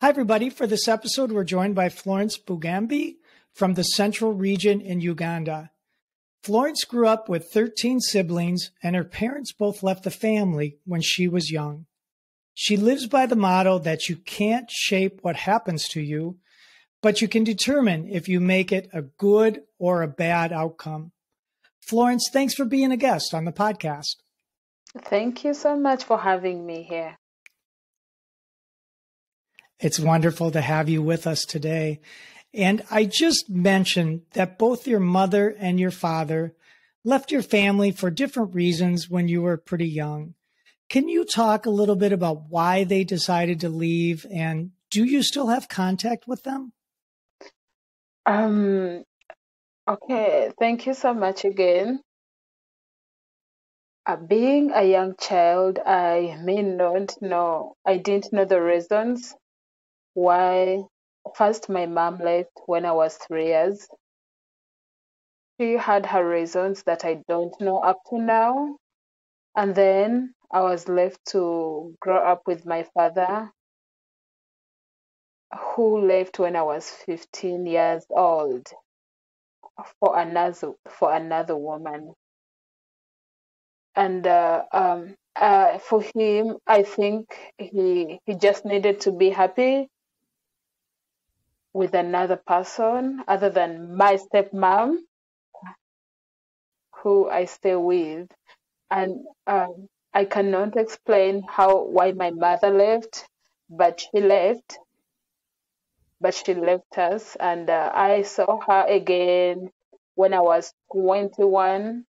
Hi, everybody. For this episode, we're joined by Florence Bugembe from the Central Region in Uganda. Florence grew up with 13 siblings, and her parents both left the family when she was young. She lives by the motto that you can't shape what happens to you, but you can determine if you make it a good or a bad outcome. Florence, thanks for being a guest on the podcast. Thank you so much for having me here. It's wonderful to have you with us today. And I just mentioned that both your mother and your father left your family for different reasons when you were pretty young. Can you talk a little bit about why they decided to leave and do you still have contact with them? Um, okay, thank you so much again. Uh, being a young child, I may not know, I didn't know the reasons why first my mom left when I was three years. She had her reasons that I don't know up to now. And then I was left to grow up with my father, who left when I was 15 years old for another for another woman. And uh, um, uh, for him, I think he he just needed to be happy with another person other than my stepmom, who I stay with, and um, I cannot explain how why my mother left, but she left. But she left us, and uh, I saw her again when I was 21.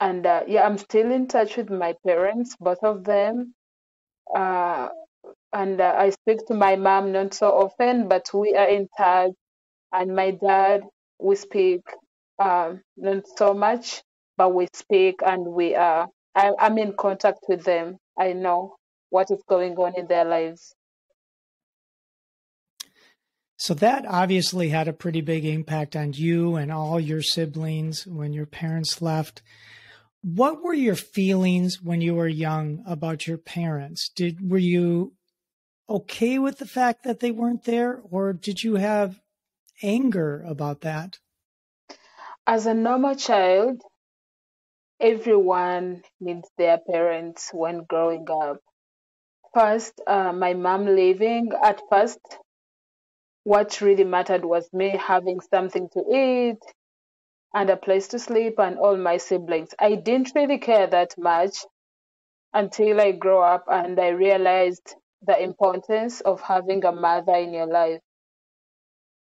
And uh, yeah, I'm still in touch with my parents, both of them. Uh, and uh, I speak to my mom not so often, but we are in touch. And my dad, we speak um, not so much, but we speak and we are. I, I'm in contact with them. I know what is going on in their lives. So that obviously had a pretty big impact on you and all your siblings when your parents left. What were your feelings when you were young about your parents? Did were you okay with the fact that they weren't there, or did you have anger about that? As a normal child, everyone needs their parents when growing up. First, uh, my mom leaving, at first, what really mattered was me having something to eat and a place to sleep and all my siblings. I didn't really care that much until I grew up and I realized the importance of having a mother in your life.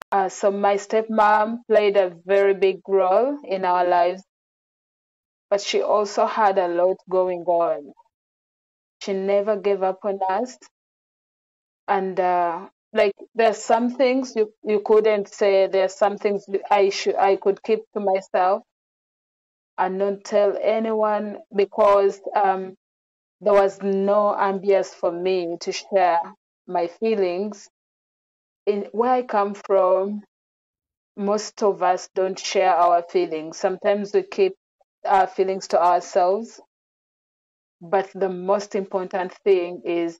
Uh, so my stepmom played a very big role in our lives, but she also had a lot going on. She never gave up on us, and uh, like there's some things you you couldn't say. There's some things I should I could keep to myself and not tell anyone because um, there was no ambience for me to share my feelings. In where I come from, most of us don't share our feelings. Sometimes we keep our feelings to ourselves. But the most important thing is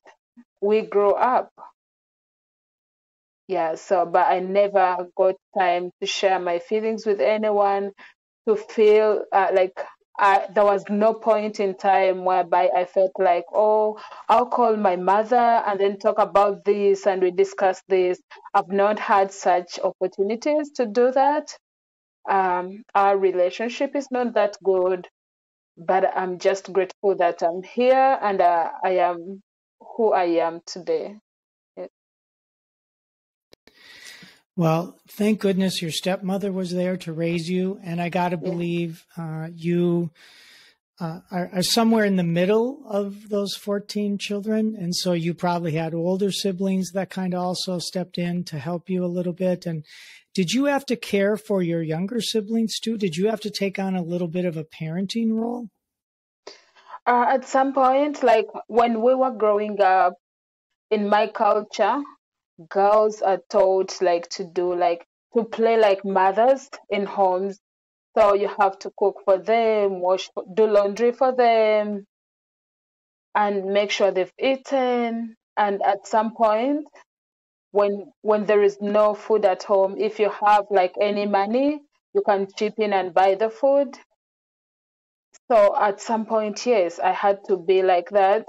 we grow up. Yeah, so, but I never got time to share my feelings with anyone, to feel uh, like I, there was no point in time whereby I felt like, oh, I'll call my mother and then talk about this and we discuss this. I've not had such opportunities to do that. Um, our relationship is not that good, but I'm just grateful that I'm here and uh, I am who I am today. Well, thank goodness your stepmother was there to raise you. And I got to believe uh, you uh, are, are, somewhere in the middle of those 14 children. And so you probably had older siblings that kind of also stepped in to help you a little bit. And did you have to care for your younger siblings too? Did you have to take on a little bit of a parenting role? Uh, at some point, like when we were growing up, in my culture, girls are taught like to do like to play like mothers in homes. So you have to cook for them, wash, do laundry for them, and make sure they've eaten. and at some point when when there is no food at home if you have like any money you can chip in and buy the food so at some point yes i had to be like that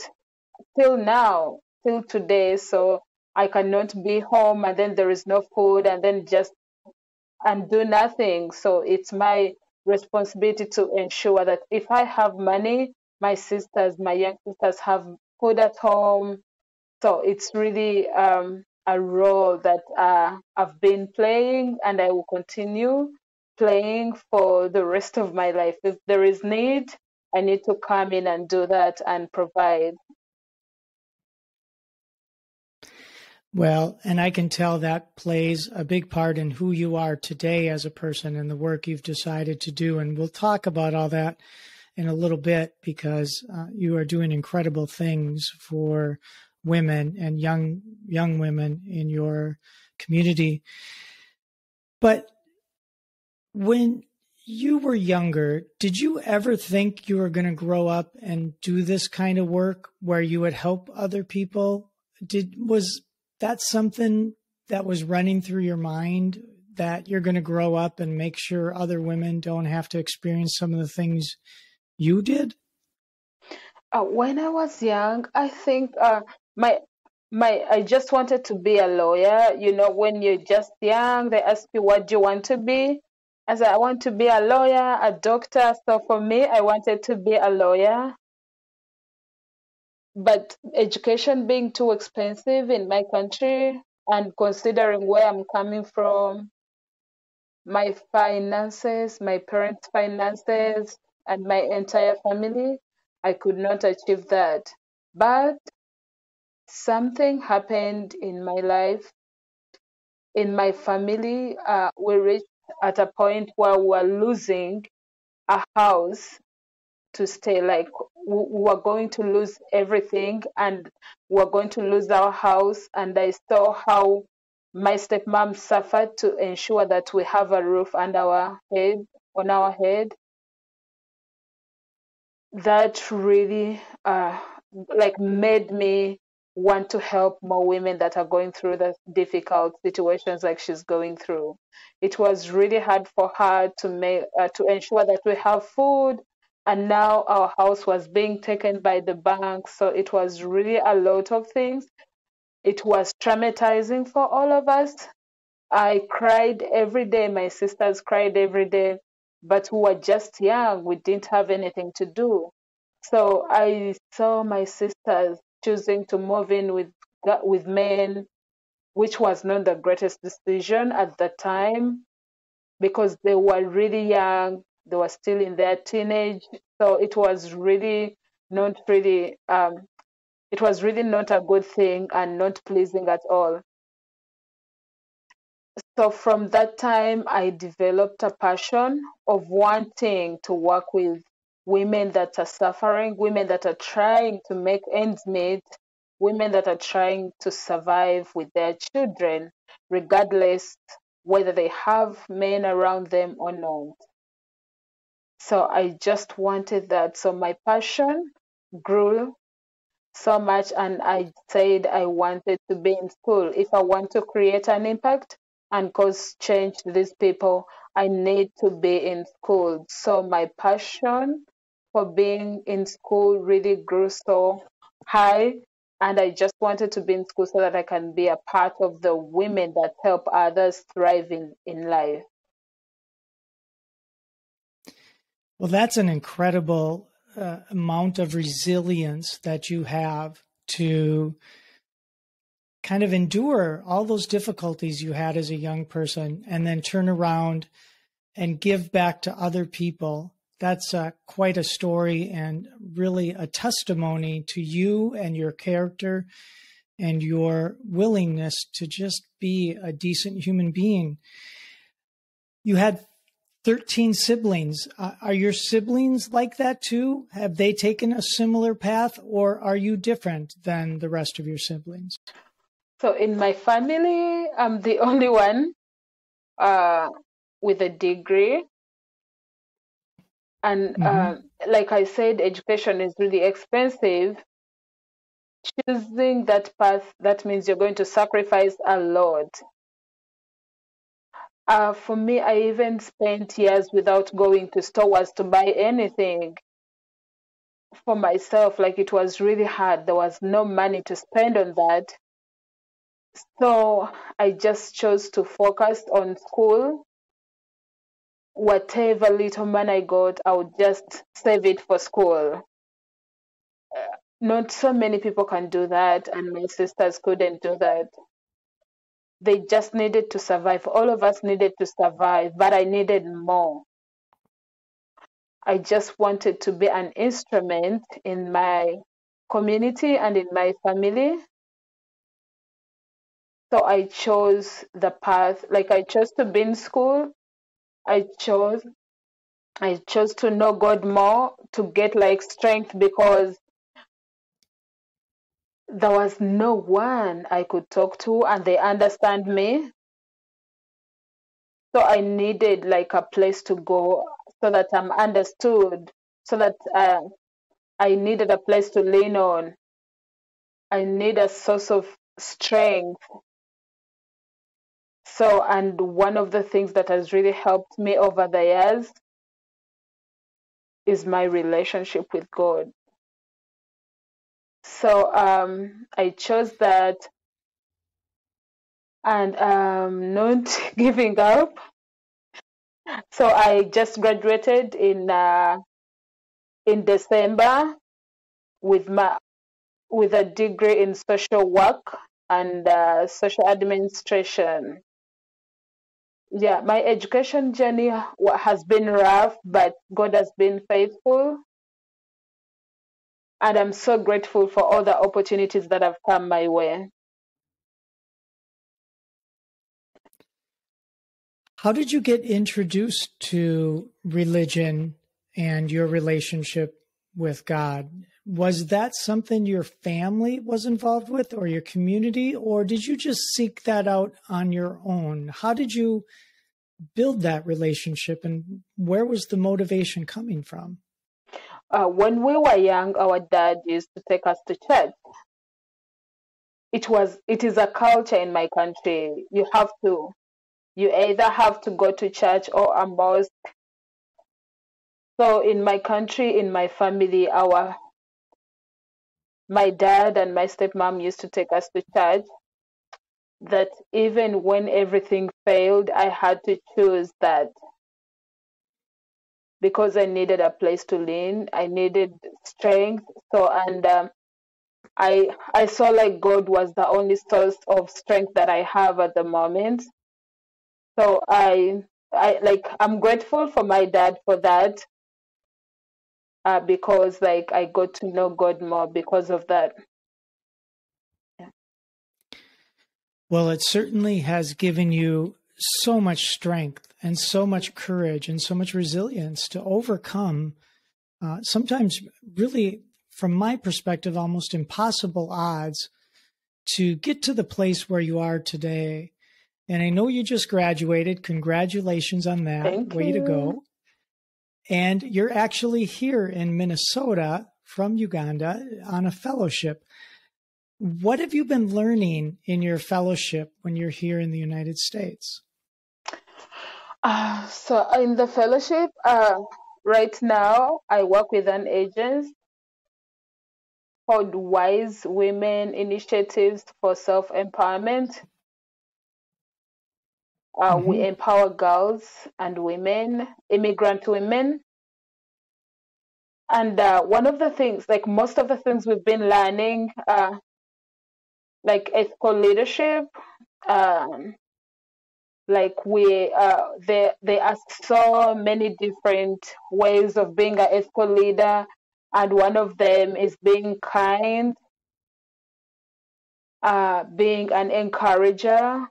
till now till today so i cannot be home and then there is no food and then just and do nothing so it's my responsibility to ensure that if i have money my sisters my young sisters have food at home so it's really um, a role that uh, I've been playing and I will continue playing for the rest of my life. If there is need, I need to come in and do that and provide. Well, and I can tell that plays a big part in who you are today as a person and the work you've decided to do. And we'll talk about all that in a little bit because uh, you are doing incredible things for women and young young women in your community. But when you were younger, did you ever think you were going to grow up and do this kind of work where you would help other people? Did was that something that was running through your mind that you're going to grow up and make sure other women don't have to experience some of the things you did? Uh, when I was young, I think uh, my my I just wanted to be a lawyer. You know, when you're just young, they ask you what do you want to be. I said I want to be a lawyer, a doctor. So for me, I wanted to be a lawyer. But education being too expensive in my country and considering where I'm coming from, my finances, my parents' finances, and my entire family, I could not achieve that. But something happened in my life, in my family. Uh, we reached at a point where we were losing a house to stay. Like were going to lose everything, and we were going to lose our house. And I saw how my stepmom suffered to ensure that we have a roof under our head on our head that really uh, like made me want to help more women that are going through the difficult situations like she's going through. It was really hard for her to make uh, to ensure that we have food, and now our house was being taken by the bank. So it was really a lot of things. It was traumatizing for all of us. I cried every day. My sisters cried every day, but we were just young. We didn't have anything to do. So I saw my sisters choosing to move in with with men, which was not the greatest decision at the time because they were really young. They were still in their teenage, so it was really not really um, it was really not a good thing and not pleasing at all. So from that time, I developed a passion of wanting to work with women that are suffering, women that are trying to make ends meet, women that are trying to survive with their children, regardless whether they have men around them or not. So I just wanted that. So my passion grew so much, and I said I wanted to be in school. If I want to create an impact and cause change to these people, I need to be in school. So my passion for being in school really grew so high and I just wanted to be in school so that I can be a part of the women that help others thrive in, in life. Well, that's an incredible uh, amount of resilience that you have to kind of endure all those difficulties you had as a young person and then turn around and give back to other people that's uh, quite a story and really a testimony to you and your character and your willingness to just be a decent human being. You had 13 siblings. Uh, are your siblings like that too? Have they taken a similar path or are you different than the rest of your siblings? So, in my family, I'm the only one uh, with a degree. And mm-hmm. uh, like I said, education is really expensive. choosing that path, that means you're going to sacrifice a lot. Uh, for me, I even spent years without going to stores to buy anything for myself. Like it was really hard. There was no money to spend on that. So I just chose to focus on school. Whatever little money I got, I would just save it for school. Uh, not so many people can do that, and my sisters couldn't do that. They just needed to survive. All of us needed to survive, but I needed more. I just wanted to be an instrument in my community and in my family. So I chose the path, like I chose to be in school. I chose I chose to know God more to get like strength because there was no one I could talk to and they understand me. So I needed like a place to go so that I'm understood, so that uh, I needed a place to lean on. I need a source of strength. So, and one of the things that has really helped me over the years is my relationship with God. So um, I chose that and um, not giving up. So I just graduated in uh, in December with my with a degree in social work and uh, social administration. Yeah, my education journey has been rough, but God has been faithful and I'm so grateful for all the opportunities that have come my way. How did you get introduced to religion and your relationship with God? Was that something your family was involved with or your community, or did you just seek that out on your own? How did you build that relationship and where was the motivation coming from? Uh, when we were young, our dad used to take us to church. It was it is a culture in my country. You have to you either have to go to church or a mosque. So in my country, in my family, our my dad and my stepmom used to take us to church. That even when everything failed, I had to choose that because I needed a place to lean. I needed strength. So and um, I I saw like God was the only source of strength that I have at the moment. So I I like I'm grateful for my dad for that. Uh, because like I got to know God more because of that. Well, it certainly has given you so much strength and so much courage and so much resilience to overcome uh, sometimes really from my perspective almost impossible odds to get to the place where you are today. And i know you just graduated. Congratulations on that. Thank way you. to go. and you're actually here in minnesota from uganda on a fellowship. What have you been learning in your fellowship when you're here in the United States? Uh, so in the fellowship, uh, right now I work with an agency called Wise Women Initiatives for Self Empowerment. Uh, mm-hmm. We empower girls and women, immigrant women. And uh, one of the things, like most of the things we've been learning, uh, like ethical leadership, um, like we uh, there there are so many different ways of being an ethical leader and one of them is being kind uh, being an encourager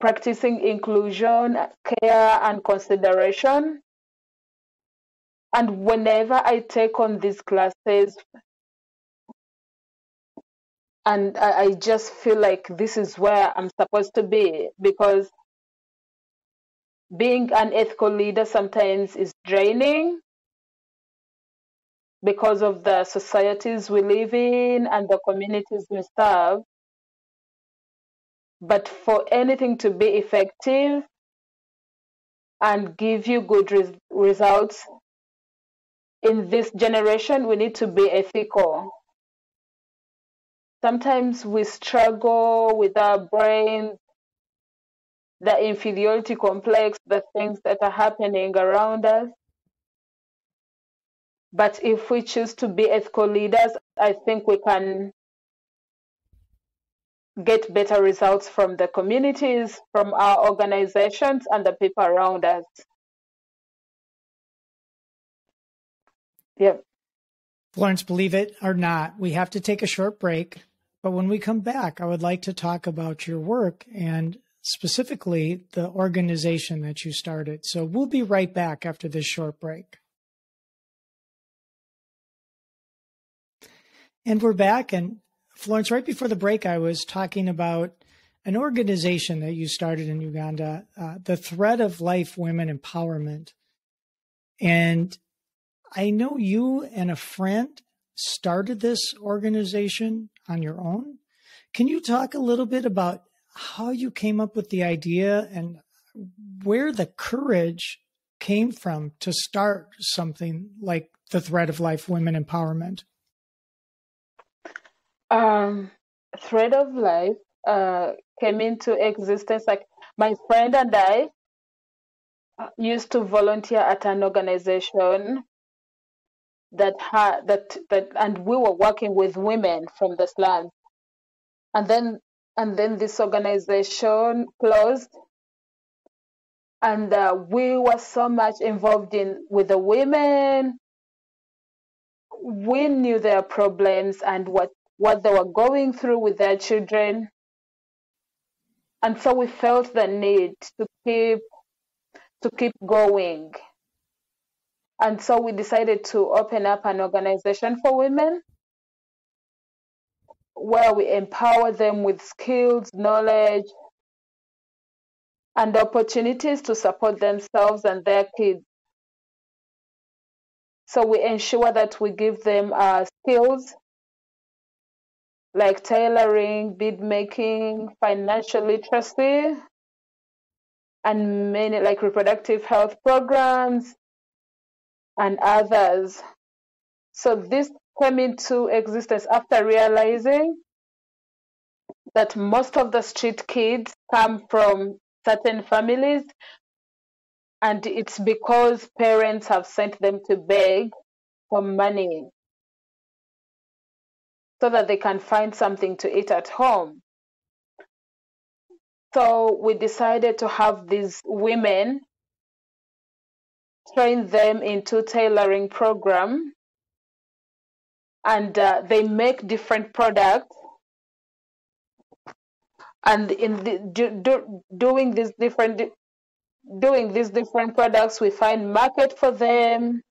practicing inclusion care and consideration. And whenever i take on these classes and I, I just feel like this is where I'm supposed to be because being an ethical leader sometimes is draining because of the societies we live in and the communities we serve. But for anything to be effective and give you good res- results in this generation, we need to be ethical. Sometimes we struggle with our brains, the inferiority complex, the things that are happening around us. But if we choose to be ethical leaders, I think we can get better results from the communities, from our organizations, and the people around us. Yep. Florence, believe it or not, we have to take a short break. But when we come back, I would like to talk about your work and specifically the organization that you started. So we'll be right back after this short break. And we're back. And Florence, right before the break, I was talking about an organization that you started in Uganda, uh, the Thread of Life Women Empowerment. And I know you and a friend started this organization on your own. Can you talk a little bit about how you came up with the idea and where the courage came from to start something like the Thread of Life Women Empowerment? Um, Thread of Life uh, came into existence like my friend and I used to volunteer at an organization that had that that and we were working with women from the slums and then and then this organization closed. And uh, we were so much involved in with the women. We knew their problems and what what they were going through with their children. And so we felt the need to keep to keep going and so we decided to open up an organization for women where we empower them with skills, knowledge, and opportunities to support themselves and their kids. So we ensure that we give them uh, skills like tailoring, bead making, financial literacy, and many like reproductive health programs, and others. So this came into existence after realizing that most of the street kids come from certain families and it's because parents have sent them to beg for money so that they can find something to eat at home. So we decided to have these women train them into tailoring program. And uh, they make different products. And in the, do, do, doing these different doing these different products we find market for them.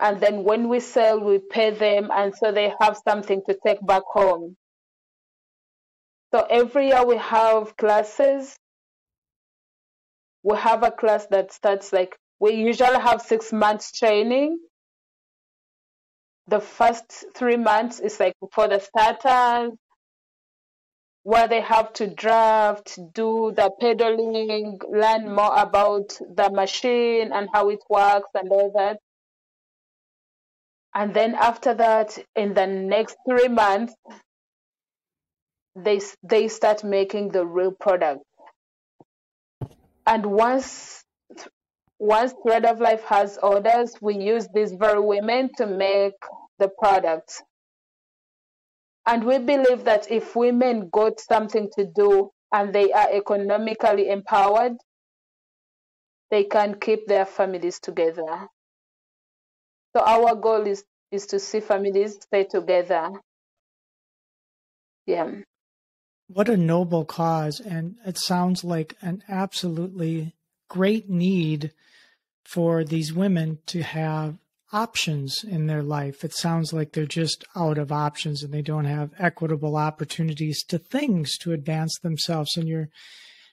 And then when we sell we pay them. And so they have something to take back home. So every year we have classes we have a class that starts like we usually have six months training. The first three months is like for the starters, where they have to draft, do the pedaling, learn more about the machine and how it works and all that. And then after that, in the next three months, they they start making the real product and once once Thread of Life has orders, we use these very women to make the products. And we believe that if women got something to do and they are economically empowered, they can keep their families together. So our goal is, is to see families stay together. Yeah. What a noble cause. And it sounds like an absolutely great need for these women to have options in their life. It sounds like they're just out of options and they don't have equitable opportunities to things to advance themselves. And you're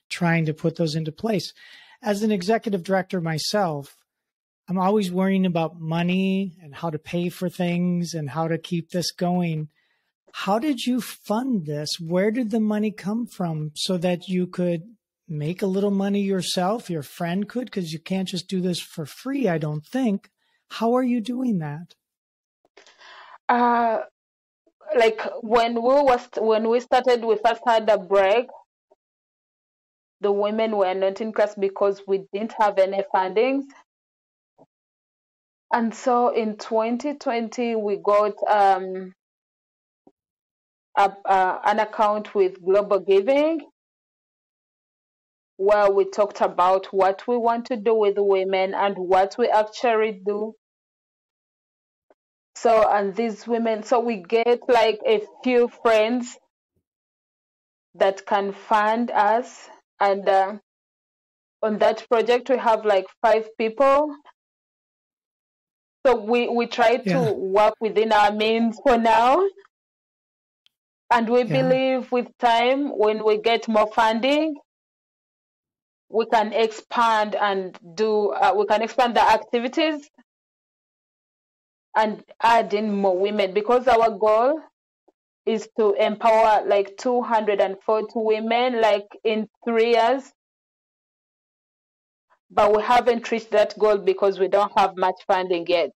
trying to put those into place. As an executive director myself, I'm always worrying about money and how to pay for things and how to keep this going. How did you fund this? Where did the money come from so that you could make a little money yourself? Your friend could, because you can't just do this for free, I don't think. How are you doing that? Uh, like when we was when we started, we first had a break. The women were not in class because we didn't have any fundings. And so in 2020, we got um, a, uh, an account with Global Giving where we talked about what we want to do with women and what we actually do. So, and these women, so we get like a few friends that can fund us. And uh, on that project, we have like five people so we, we try to yeah. work within our means for now. And we yeah. believe with time, when we get more funding, we can expand and do, uh, we can expand the activities and add in more women because our goal is to empower like 240 women like in three years but we haven't reached that goal because we don't have much funding yet.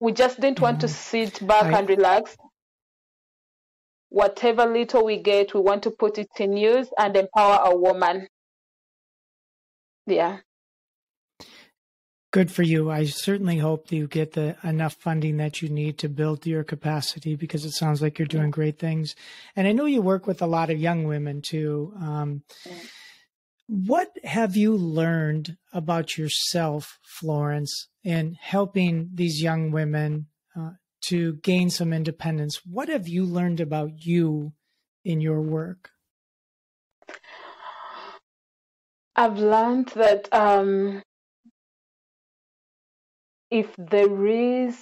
We just didn't want mm-hmm. to sit back I... and relax. Whatever little we get, we want to put it in use and empower a woman. Yeah. Good for you. I certainly hope that you get the enough funding that you need to build your capacity because it sounds like you're doing great things. And I know you work with a lot of young women too. Um, yeah what have you learned about yourself, Florence, in helping these young women to gain some independence? What have you learned about you in your work? I've learned that um, if there is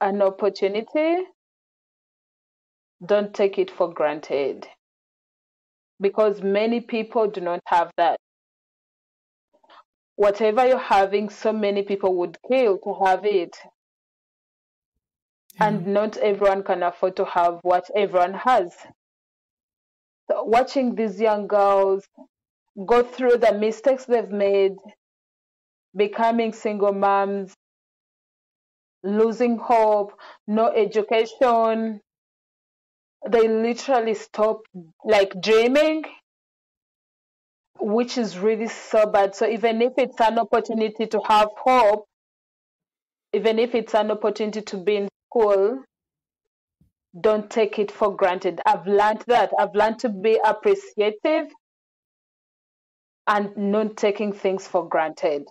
an opportunity, don't take it for granted because many people do not have that. Whatever you're having, so many people would kill to have it. And not everyone can afford to have what everyone has. So watching these young girls go through the mistakes they've made, becoming single moms, losing hope, no education, they literally stop like dreaming which is really so bad so even if it's an opportunity to have hope even if it's an opportunity to be in school don't take it for granted. I've learned that. I've learned to be appreciative and not taking things for granted.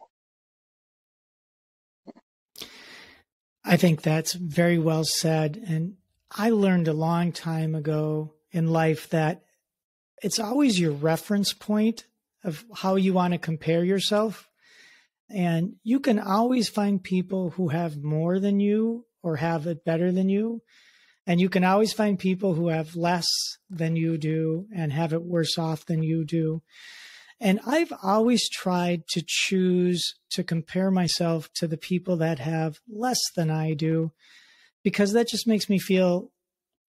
I think that's very well said. And I learned a long time ago in life that it's always your reference point of how you want to compare yourself. And you can always find people who have more than you or have it better than you. And you can always find people who have less than you do and have it worse off than you do. And I've always tried to choose to compare myself to the people that have less than I do because that just makes me feel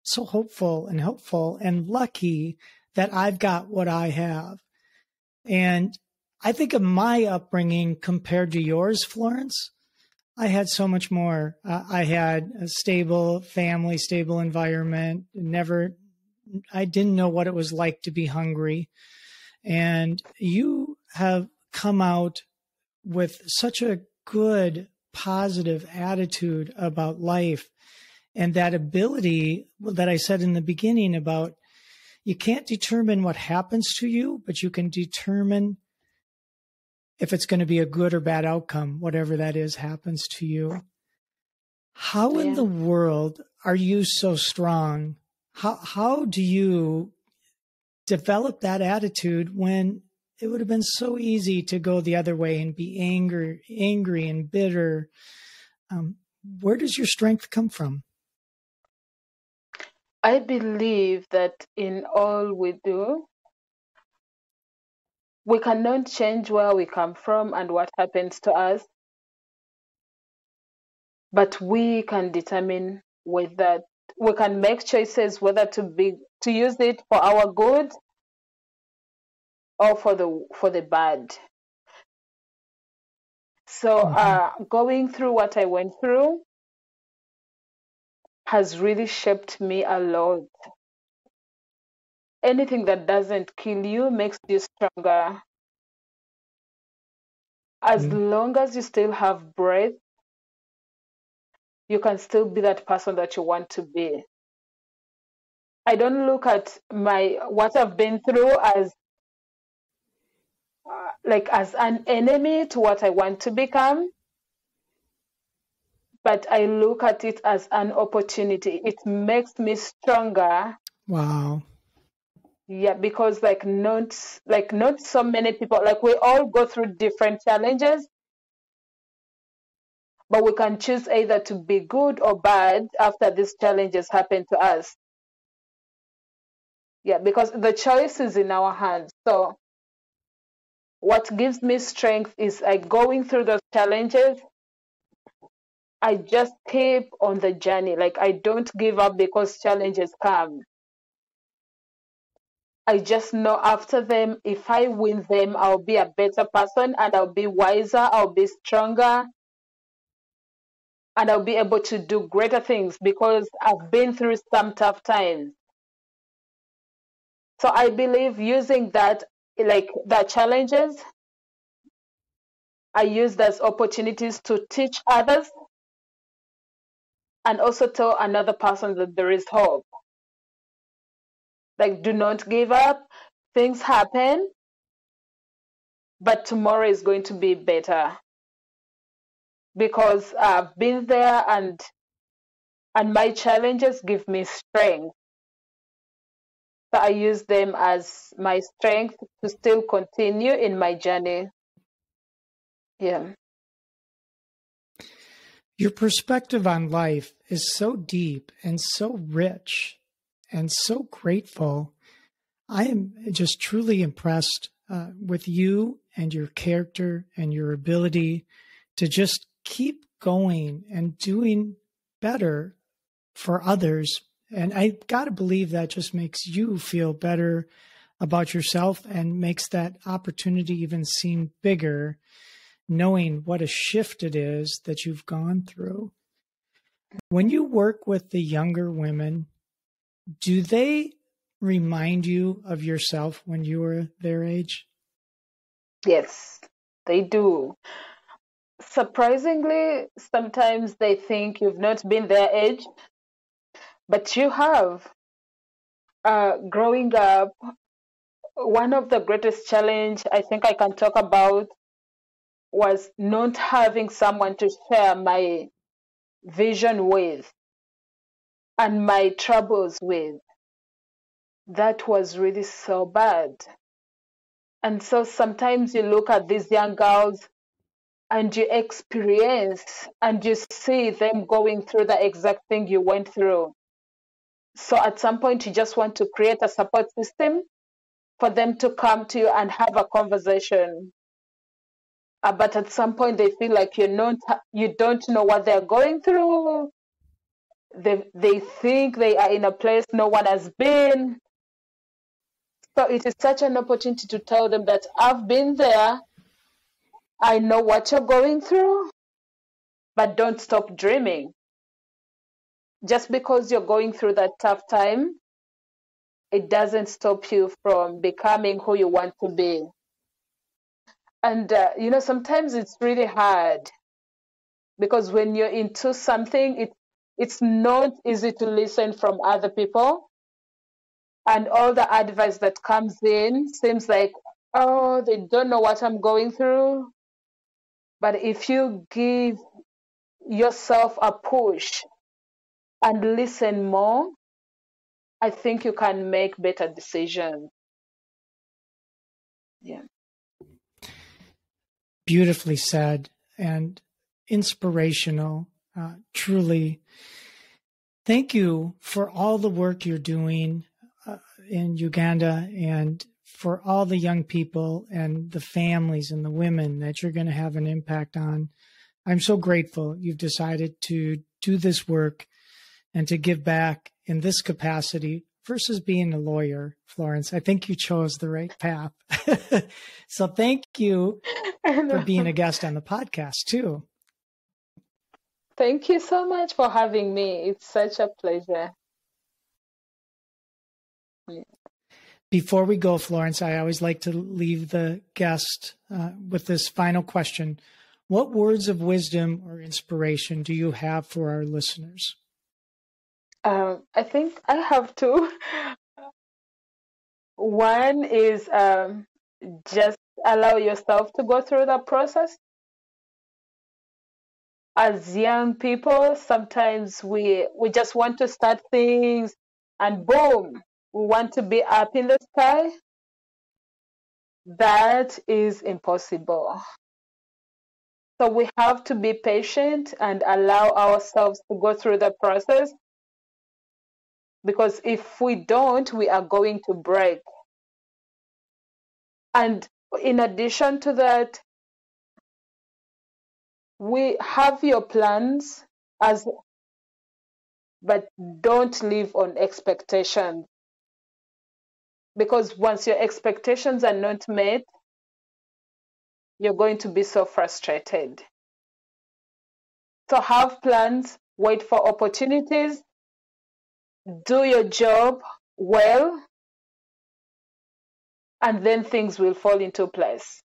so hopeful and helpful and lucky that I've got what I have. And I think of my upbringing compared to yours, Florence. I had so much more. Uh, I had a stable family, stable environment. Never, I didn't know what it was like to be hungry. And you have come out with such a good, positive attitude about life and that ability that I said in the beginning about you can't determine what happens to you, but you can determine if it's going to be a good or bad outcome, whatever that is happens to you. How yeah. in the world are you so strong? How how do you develop that attitude when it would have been so easy to go the other way and be angry, angry and bitter? Um, where does your strength come from? I believe that in all we do, we cannot change where we come from and what happens to us, but we can determine whether we can make choices whether to be to use it for our good or for the for the bad so Mhm. uh, going through what i went through has really shaped me a lot anything that doesn't kill you makes you stronger as Mm. long as you still have breath you can still be that person that you want to be i don't look at my what i've been through as uh, like as an enemy to what i want to become but i look at it as an opportunity it makes me stronger Wow. Yeah because like not like not so many people like we all go through different challenges. But we can choose either to be good or bad after these challenges happen to us. Yeah because the choice is in our hands. So what gives me strength is like going through those challenges. I just keep on the journey. Like i don't give up because challenges come i just know after them if i win them i'll be a better person and i'll be wiser i'll be stronger and i'll be able to do greater things because i've been through some tough times. So i believe using that like the challenges i use as opportunities to teach others and also tell another person that there is hope like do not give up. Things happen but tomorrow is going to be better. Because i've been there and and my challenges give me strength. So i use them as my strength to still continue in my journey. Yeah. Your perspective on life is so deep and so rich and so grateful. I am just truly impressed uh, with you and your character and your ability to just keep going and doing better for others. And I got to believe that just makes you feel better about yourself and makes that opportunity even seem bigger knowing what a shift it is that you've gone through. When you work with the younger women, do they remind you of yourself when you were their age? yes they do. Surprisingly sometimes they think you've not been their age but you have. Uh, growing up one of the greatest challenge i think i can talk about was not having someone to share my vision with and my troubles with that was really so bad. And so sometimes you look at these young girls and you experience and you see them going through the exact thing you went through. So at some point you just want to create a support system for them to come to you and have a conversation. Uh, but at some point they feel like you're not you don't know what they're going through they they think they are in a place no one has been. So it is such an opportunity to tell them that i've been there. I know what you're going through but don't stop dreaming. Just because you're going through that tough time it doesn't stop you from becoming who you want to be. And uh, you know sometimes it's really hard because when you're into something it it's not easy to listen from other people. And all the advice that comes in seems like oh they don't know what i'm going through. But if you give yourself a push and listen more i think you can make better decisions. Yeah. Beautifully said and inspirational, uh, truly. Thank you for all the work you're doing uh, in Uganda and for all the young people and the families and the women that you're going to have an impact on I'm so grateful you've decided to do this work and to give back in this capacity versus being a lawyer, Florence. I think you chose the right path. so thank you for being a guest on the podcast too. Thank you so much for having me. It's such a pleasure. Before we go, Florence, I always like to leave the guest uh, with this final question. What words of wisdom or inspiration do you have for our listeners? Um, I think I have two. One is um, just allow yourself to go through the process. As young people, sometimes we we just want to start things, and boom, we want to be up in the sky. That is impossible. So we have to be patient and allow ourselves to go through the process because if we don't, we are going to break. And in addition to that, we have your plans as but don't live on expectations because once your expectations are not met you're going to be so frustrated so have plans wait for opportunities do your job well, and then things will fall into place.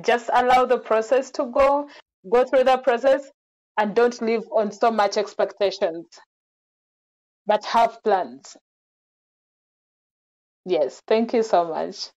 Just allow the process to go, go through the process, and don't live on so much expectations, but have plans. Yes, thank you so much.